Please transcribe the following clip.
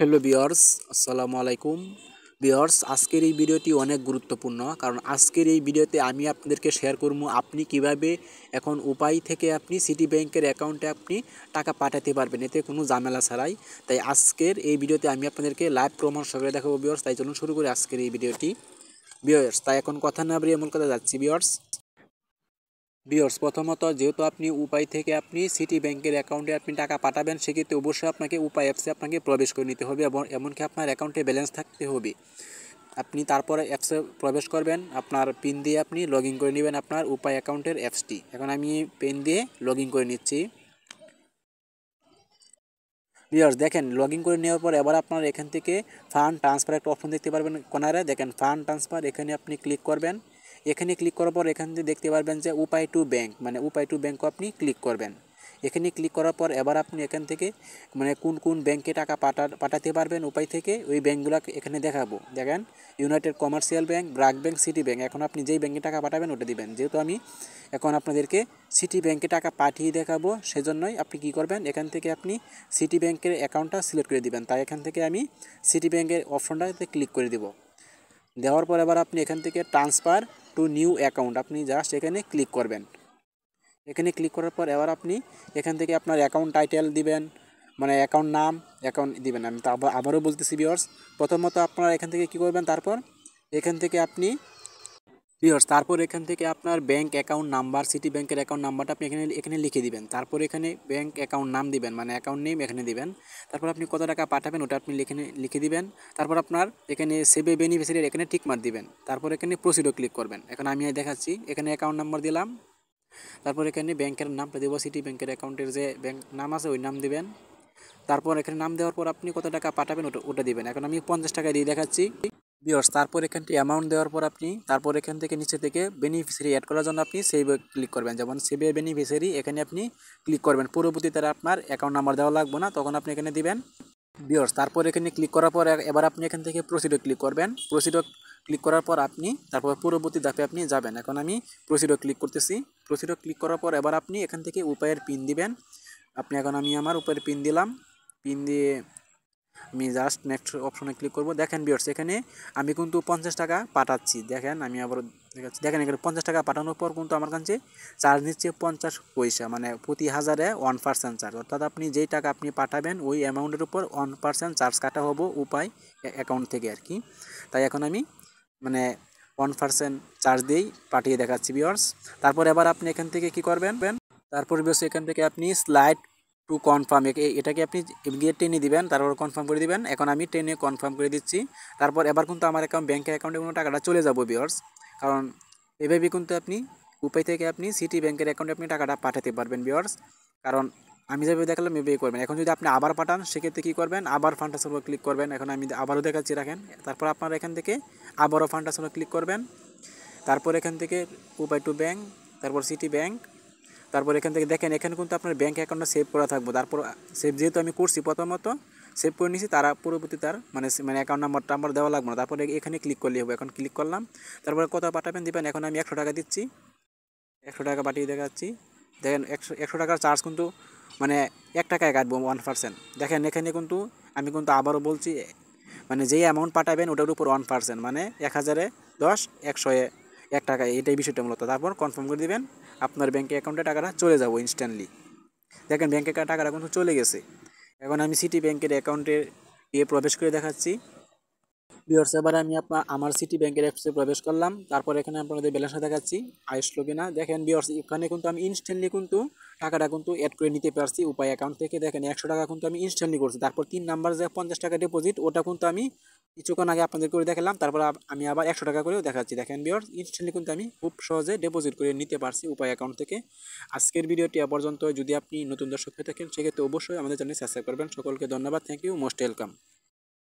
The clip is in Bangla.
হ্যালো বিয়ার্স আসসালামু আলাইকুম বিয়ার্স আজকের এই ভিডিওটি অনেক গুরুত্বপূর্ণ, কারণ আজকের এই ভিডিওতে আমি আপনাদেরকে শেয়ার করব আপনি কীভাবে এখন উপায় থেকে আপনি সিটি ব্যাংকের অ্যাকাউন্টে আপনি টাকা পাঠাতে পারবেন। এতে কোনো ঝামেলা ছাড়াই। তাই আজকের এই ভিডিওতে আমি আপনাদেরকে লাইভ প্রমাণ সহকারে দেখাবো বিয়ার্স তাই চলুন শুরু করি আজকের এই ভিডিওটি। বিয়ার্স তাই এখন কথা না বাড়িয়ে মূল কথা যাচ্ছি। বিয়ার্স বিয়র্স প্রথমত যেহেতু আপনি উপায় থেকে আপনি সিটি ব্যাংকের অ্যাকাউন্টে আপনি টাকা পাঠাবেন, সেক্ষেত্রে অবশ্যই আপনাকে উপায় অ্যাপসে আপনাকে প্রবেশ করে নিতে হবে এবং এমনকি আপনার অ্যাকাউন্টে ব্যালেন্স থাকতে হবে। আপনি তারপরে অ্যাপসে প্রবেশ করবেন, আপনার পিন দিয়ে আপনি লগ করে নেবেন আপনার উপায় অ্যাকাউন্টের অ্যাপসটি এখন আমি পেন দিয়ে লগ করে নিচ্ছি। বিয়ার্স দেখেন লগ করে নেওয়ার পর এবার আপনার এখান থেকে ফান্ড ট্রান্সফার একটা অপশন দেখতে পারবেন কোনারে। দেখেন ফান্ড ট্রান্সফার এখানে আপনি ক্লিক করবেন। এখানে ক্লিক করার পর এখান থেকে দেখতে পারবেন যে উপায় টু ব্যাংক মানে উপায় টু ব্যাংকও আপনি ক্লিক করবেন। এখানে ক্লিক করার পর এবার আপনি এখান থেকে মানে কোন কোন ব্যাংকে টাকা পাঠা, পাঠাতে পারবেন উপায় থেকে, ওই ব্যাঙ্কগুলো এখানে দেখাবো। দেখেন united commercial bank BRAC bank city bank এখন আপনি যেই ব্যাংকে টাকা পাঠাবেন ওটা দিবেন। যেহেতু আমি এখন আপনাদেরকে সিটি ব্যাংকে টাকা পাঠিয়ে দেখাবো, সেজন্যই আপনি কি করবেন, এখান থেকে আপনি সিটি ব্যাংকের অ্যাকাউন্টটা সিলেক্ট করে দিবেন। তাই এখান থেকে আমি সিটি ব্যাংকের অপশনটাতে ক্লিক করে দিব। দেওয়ার পর এবার আপনি এখান থেকে ট্রান্সফার টু নিউ অ্যাকাউন্ট আপনি জাস্ট এখানে ক্লিক করবেন। এখানে ক্লিক করার পর এবার আপনি এখান থেকে আপনার অ্যাকাউন্ট টাইটেল দিবেন মানে অ্যাকাউন্ট নাম অ্যাকাউন্ট দিবেন। আমি আবারও বলতেছি বিয়ার্স প্রথমত আপনারা এখান থেকে কী করবেন? তারপর এখান থেকে আপনি বিয়ার্স তারপর এখান থেকে আপনার ব্যাঙ্ক অ্যাকাউন্ট নাম্বার সিটি ব্যাংকের অ্যাকাউন্ট নাম্বারটা আপনি এখানে এখানে লিখে দিবেন। তারপর এখানে ব্যাঙ্ক অ্যাকাউন্ট নাম দিবেন মানে অ্যাকাউন্ট নেম এখানে দিবেন। তারপর আপনি কত টাকা পাঠাবেন ওটা আপনি লিখে লিখে দিবেন। তারপর আপনার এখানে সেভে বেনিফিসিয়ারির এখানে টিক মার দিবেন। তারপর এখানে প্রসিডও ক্লিক করবেন। এখন আমি দেখাচ্ছি, এখানে অ্যাকাউন্ট নাম্বার দিলাম। তারপর এখানে ব্যাংকের নামটা দেবো সিটি ব্যাংকের অ্যাকাউন্টের যে ব্যাংক নাম আছে, ওই নাম দিবেন। তারপর এখানে নাম দেওয়ার পর আপনি কত টাকা পাঠাবেন ওটা ওটা দিবেন। এখন আমি পঞ্চাশ টাকা দিয়ে দেখাচ্ছি। বিয়র্স তারপর এখানটি অ্যামাউন্ট দেওয়ার পর আপনি তারপর এখান থেকে নিচে থেকে বেনিফিসিয়ারি অ্যাড করার জন্য আপনি সেভে ক্লিক করবেন। যেমন সেভে বেনিফিসিয়ারি এখানে আপনি ক্লিক করবেন। পরবর্তীতে আপনার অ্যাকাউন্ট নাম্বার দেওয়া লাগবে না, তখন আপনি এখানে দিবেন। বিয়র্স তারপর এখানে ক্লিক করার পর এবার আপনি এখান থেকে প্রসিডও ক্লিক করবেন। প্রসিডও ক্লিক করার পর আপনি তারপর পরবর্তী ধাপে আপনি যাবেন। এখন আমি প্রসিডও ক্লিক করতেছি। প্রসিডও ক্লিক করার পর এবার আপনি এখান থেকে উপায়ের পিন দিবেন। আপনি এখন আমি আমার উপায়ের পিন দিলাম। পিন দিয়ে আমি জাস্ট নেক্সট অপশনে ক্লিক করব। দেখেন বিয়ার্স এখানে আমি কিন্তু পঞ্চাশ টাকা পাঠাচ্ছি। দেখেন, আমি আবার দেখাচ্ছি। দেখেন, এখানে পঞ্চাশ টাকা পাঠানোর পর কিন্তু আমার কাছে চার্জ নিচ্ছে পঞ্চাশ পয়সা মানে প্রতি হাজারে ওয়ান পার্সেন্ট চার্জ অর্থাৎ আপনি যেই টাকা আপনি পাঠাবেন, ওই অ্যামাউন্টের উপর ওয়ান পার্সেন্ট চার্জ কাটা হব উপায় অ্যাকাউন্ট থেকে আর কি। তাই এখন আমি মানে ওয়ান পার্সেন্ট চার্জ দিয়েই পাঠিয়ে দেখাচ্ছি বিয়ার্স তারপর এবার আপনি এখান থেকে কি করবেন? তারপর বিয়ার্স এখান থেকে আপনি স্লাইড টু কনফার্ম এটাকে আপনি গিয়ে টেনে দিবেন, তারপর কনফার্ম করে দিবেন। এখন আমি টেনে কনফার্ম করে দিচ্ছি। তারপর এবার কিন্তু আমার অ্যাকাউন্ট ব্যাঙ্কের অ্যাকাউন্টে কোনো টাকাটা চলে যাব বিয়ার্স কারণ এভাবে কিন্তু আপনি উপায় থেকে আপনি সিটি ব্যাংকের অ্যাকাউন্টে আপনি টাকাটা পাঠাতে পারবেন বিয়ার্স কারণ আমি যেভাবে দেখালাম এভাবে করবেন। এখন যদি আপনি আবার পাঠান, সেক্ষেত্রে কী করবেন? আবার ফান্ড ট্রান্সফার ক্লিক করবেন। এখন আমি আবারও দেখাচ্ছি, রাখেন। তারপর আপনার এখান থেকে আবারও ফান্ড ট্রান্সফার ক্লিক করবেন। তারপর এখান থেকে উপায় টু ব্যাঙ্ক তারপর সিটি ব্যাঙ্ক তারপর এখান থেকে দেখেন, এখানে কিন্তু আপনার ব্যাঙ্ক অ্যাকাউন্টটা সেভ করা থাকব। তারপর সেভ যেহেতু আমি করছি প্রথমত সেভ করে নিয়েছি তারা পরবর্তী তার মানে মানে অ্যাকাউন্ট নাম্বারটা আমার দেওয়া লাগবে না। তারপরে এখানে ক্লিক করলে হবে। এখন ক্লিক করলাম। তারপরে কত পাঠাবেন দেবেন? এখন আমি একশো টাকা দিচ্ছি। একশো টাকা পাঠিয়ে দেখাচ্ছি। দেখেন, একশো একশো টাকার চার্জ কিন্তু মানে এক টাকায় কাটবো ওয়ান পার্সেন্ট দেখেন, এখানে কিন্তু আমি কিন্তু আবারও বলছি মানে যেই অ্যামাউন্ট পাঠাবেন, ওটার উপর ওয়ান পার্সেন্ট মানে এক হাজারে দশ, একশো এক টাকা এইটাই বিষয়টা মূলত। তারপর কনফার্ম করে দিবেন। আপনার ব্যাঙ্কে অ্যাকাউন্টে টাকাটা চলে যাব ইনস্ট্যান্টলি দেখেন ব্যাঙ্কে টাকাটা কিন্তু চলে গেছে। এখন আমি সিটি ব্যাংকের অ্যাকাউন্টে গিয়ে প্রবেশ করে দেখাচ্ছি। বিয়ার্স এবার আমি আপনার আমার সিটি ব্যাংকের অ্যাপসে প্রবেশ করলাম। তারপর এখানে আপনাদের ব্যালেন্সটা দেখাচ্ছি। আসলো কিনা দেখেন বিয়ার্স এখানে কিন্তু আমি ইনস্ট্যান্টলি কিন্তু টাকাটা কিন্তু অ্যাড করে নিতে পারছি। উপায় অ্যাকাউন্ট থেকে দেখেন একশো টাকা কিন্তু আমি ইনস্ট্যান্টলি করছি। তারপর তিন নাম্বার যে পঞ্চাশ টাকা ডিপোজিট ওটা কিন্তু আমি কিছুক্ষণ আগে আপনাদের করে দেখালাম, তারপর আমি আবার একশো টাকা করেও দেখাচ্ছি। দেখেন বিয়র ইনস্ট্যান্টলি কিন্তু আমি খুব সহজে ডিপোজিট করে নিতে পারছি উপায় অ্যাকাউন্ট থেকে। আজকের ভিডিওটি পর্যন্ত যদি আপনি নতুন দর্শক হয়ে থাকেন, সেক্ষেত্রে অবশ্যই আমাদের চ্যানেল সাবস্ক্রাইব করবেন। সকলকে ধন্যবাদ। Thank you most welcome